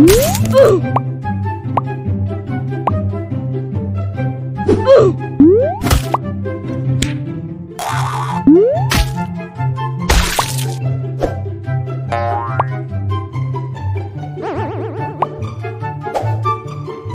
Uh!